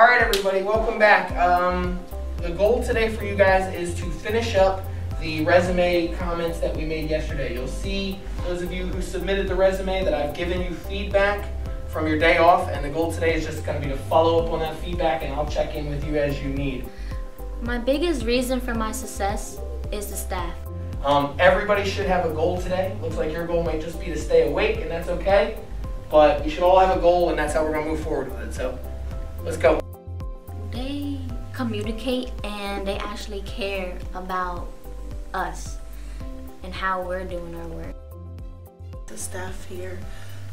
All right, everybody, welcome back. Um, the goal today for you guys is to finish up the resume comments that we made yesterday. You'll see those of you who submitted the resume that I've given you feedback from your day off, and the goal today is just going to be to follow up on that feedback, and I'll check in with you as you need. My biggest reason for my success is the staff. Um, everybody should have a goal today. Looks like your goal might just be to stay awake, and that's okay. But you should all have a goal, and that's how we're going to move forward with it. So let's go. They communicate and they actually care about us and how we're doing our work. The staff here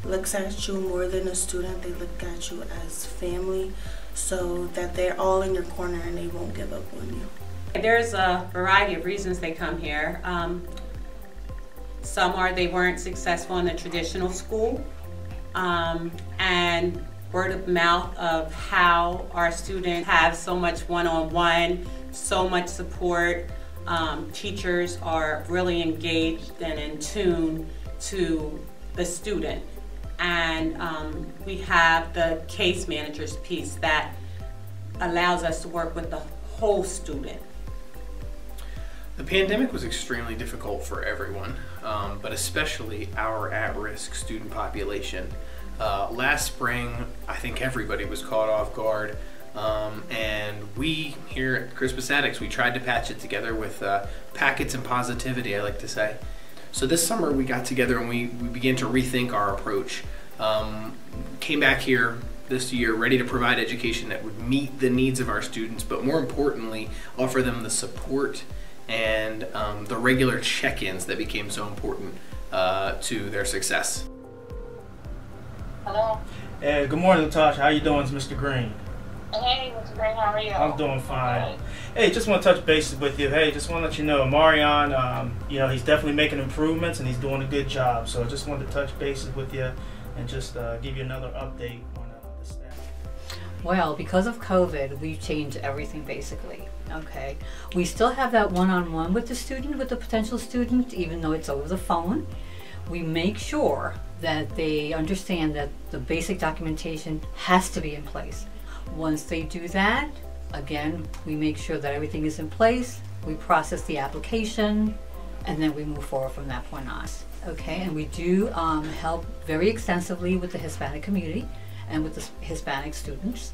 looks at you more than a student. They look at you as family so that they're all in your corner and they won't give up on you. There's a variety of reasons they come here. Um, some are they weren't successful in the traditional school. Um, and word of mouth of how our students have so much one-on-one, so much support. Um, teachers are really engaged and in tune to the student. And um, we have the case managers piece that allows us to work with the whole student. The pandemic was extremely difficult for everyone, um, but especially our at-risk student population. Uh, last spring, I think everybody was caught off guard. Um, and we here at Crispus Attucks, we tried to patch it together with uh, packets and positivity, I like to say. So this summer we got together and we, we began to rethink our approach. Um, came back here this year ready to provide education that would meet the needs of our students, but more importantly, offer them the support and um, the regular check-ins that became so important uh, to their success. Hello. Hey, good morning, Natasha. How you doing, it's Mr. Green? Hey, Mr. Green, how are you? I'm doing fine. Hey, just want to touch bases with you. Hey, just want to let you know, Marion, um, you know, he's definitely making improvements and he's doing a good job. So I just wanted to touch bases with you and just uh, give you another update on uh, the staff. Well, because of COVID, we've changed everything basically. Okay, we still have that one-on-one with the student, with the potential student, even though it's over the phone. We make sure that they understand that the basic documentation has to be in place. Once they do that, again, we make sure that everything is in place, we process the application, and then we move forward from that point on. Okay, and we do um, help very extensively with the Hispanic community and with the Hispanic students.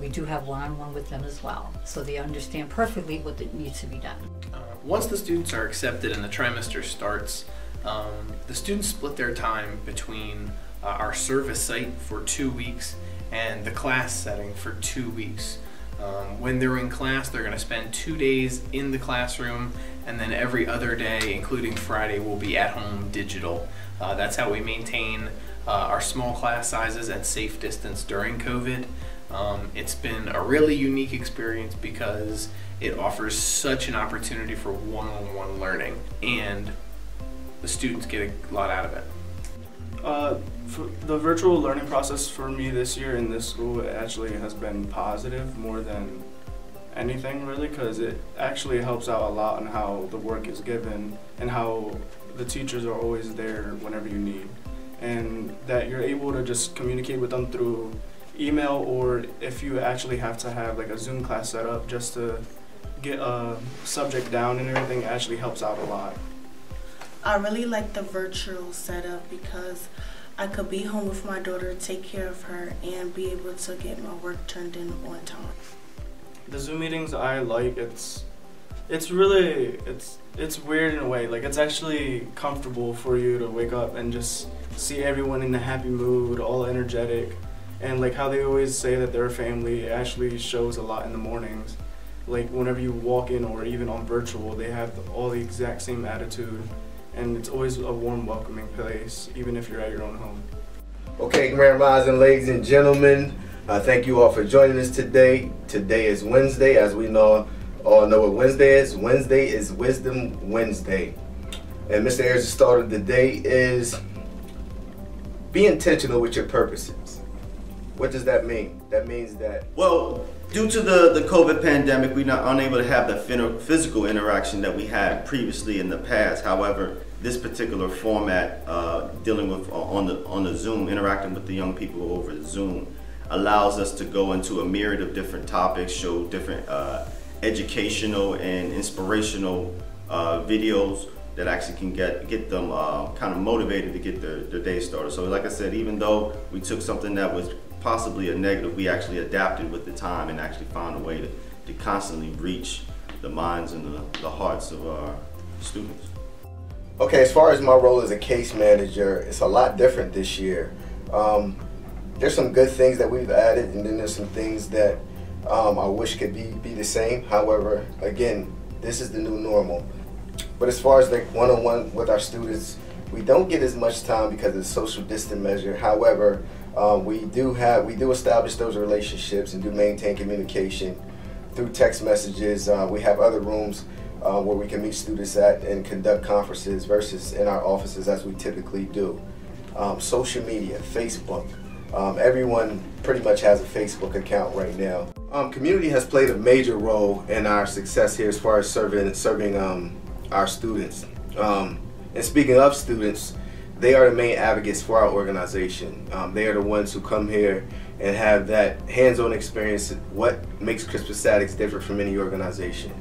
We do have one-on-one with them as well, so they understand perfectly what needs to be done. Uh, once the students are accepted and the trimester starts, um, the students split their time between uh, our service site for two weeks and the class setting for two weeks. Um, when they're in class, they're going to spend two days in the classroom, and then every other day, including Friday, will be at home digital. Uh, that's how we maintain uh, our small class sizes and safe distance during COVID. Um, it's been a really unique experience because it offers such an opportunity for one-on-one -on -one learning and the students get a lot out of it. Uh, the virtual learning process for me this year in this school actually has been positive more than anything really because it actually helps out a lot on how the work is given and how the teachers are always there whenever you need and that you're able to just communicate with them through email or if you actually have to have like a Zoom class set up just to get a subject down and everything actually helps out a lot. I really like the virtual setup because I could be home with my daughter, take care of her, and be able to get my work turned in on time. The Zoom meetings I like. It's it's really it's it's weird in a way. Like it's actually comfortable for you to wake up and just see everyone in a happy mood, all energetic, and like how they always say that they're a family. It actually shows a lot in the mornings. Like whenever you walk in or even on virtual, they have all the exact same attitude and it's always a warm, welcoming place, even if you're at your own home. Okay, Grand Rising, ladies and gentlemen. Uh, thank you all for joining us today. Today is Wednesday, as we know all know what Wednesday is. Wednesday is Wisdom Wednesday. And Mr. Ayers, the start of the day is be intentional with your purposes. What does that mean? That means that... Well, due to the, the COVID pandemic, we're not unable to have the physical interaction that we had previously in the past. However, this particular format, uh, dealing with uh, on the on the Zoom, interacting with the young people over Zoom, allows us to go into a myriad of different topics, show different uh, educational and inspirational uh, videos that actually can get get them uh, kind of motivated to get their, their day started. So like I said, even though we took something that was possibly a negative, we actually adapted with the time and actually found a way to, to constantly reach the minds and the, the hearts of our students. Okay, as far as my role as a case manager, it's a lot different this year. Um, there's some good things that we've added, and then there's some things that um, I wish could be, be the same. However, again, this is the new normal. But as far as like one-on-one with our students, we don't get as much time because of the social distance measure. However, um, we do have we do establish those relationships and do maintain communication through text messages. Uh, we have other rooms uh, where we can meet students at and conduct conferences versus in our offices as we typically do. Um, social media, Facebook. Um, everyone pretty much has a Facebook account right now. Um, community has played a major role in our success here as far as serving serving um, our students. Um, and speaking of students, they are the main advocates for our organization. Um, they are the ones who come here and have that hands-on experience what makes Crispus Attucks different from any organization.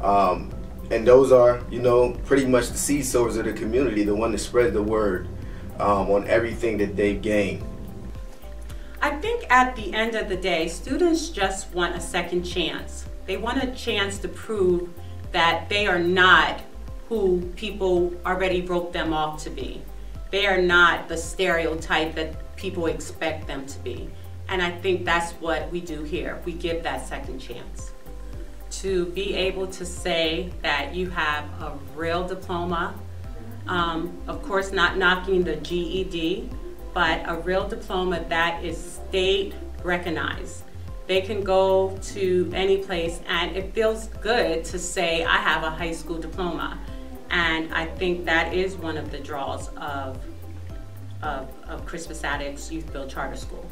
Um, and those are, you know, pretty much the seed sowers of the community, the one that spread the word um, on everything that they've gained. I think at the end of the day, students just want a second chance. They want a chance to prove that they are not who people already wrote them off to be. They are not the stereotype that people expect them to be. And I think that's what we do here. We give that second chance. To be able to say that you have a real diploma, um, of course not knocking the GED, but a real diploma that is state recognized. They can go to any place and it feels good to say, I have a high school diploma. And I think that is one of the draws of, of, of Crispus Attucks YouthBuild Charter School.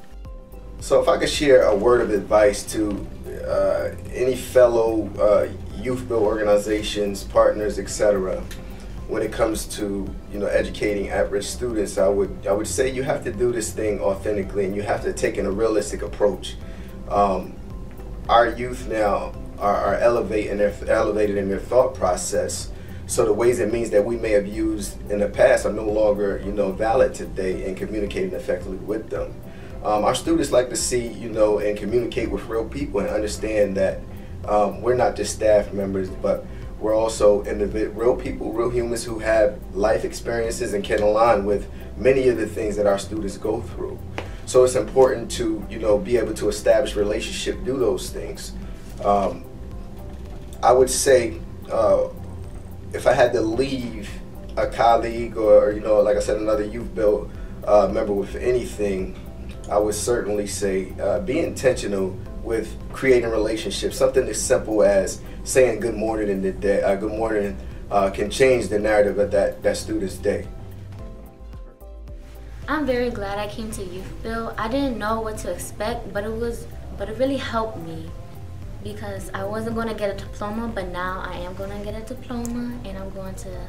So if I could share a word of advice to uh, any fellow uh, youth build organizations, partners, etc., when it comes to you know educating at-risk students, I would I would say you have to do this thing authentically, and you have to take in a realistic approach. Um, our youth now are, are elevating their, elevated in their thought process. So the ways and means that we may have used in the past are no longer, you know, valid today in communicating effectively with them. Um, our students like to see, you know, and communicate with real people and understand that um, we're not just staff members, but we're also real people, real humans who have life experiences and can align with many of the things that our students go through. So it's important to, you know, be able to establish relationship, do those things. Um, I would say uh, if I had to leave a colleague or, you know, like I said, another youth build uh, member with anything, I would certainly say uh, be intentional with creating relationships. Something as simple as saying good morning in the day, uh, good morning uh, can change the narrative of that, that student's day. I'm very glad I came to Youth Build. I didn't know what to expect, but it was, but it really helped me because I wasn't going to get a diploma, but now I am going to get a diploma and I'm going to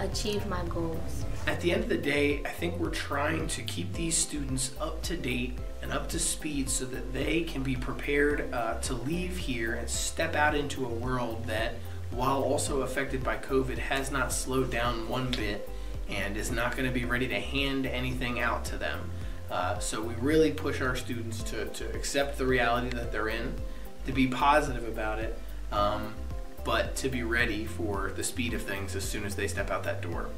achieve my goals. At the end of the day, I think we're trying to keep these students up to date and up to speed so that they can be prepared uh, to leave here and step out into a world that, while also affected by COVID, has not slowed down one bit and is not going to be ready to hand anything out to them. Uh, so we really push our students to, to accept the reality that they're in, to be positive about it, um, but to be ready for the speed of things as soon as they step out that door.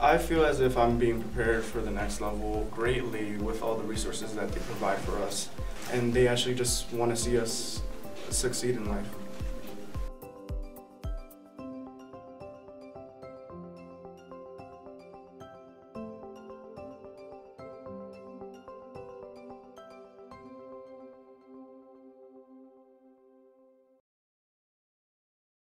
I feel as if I'm being prepared for the next level greatly with all the resources that they provide for us. And they actually just want to see us succeed in life.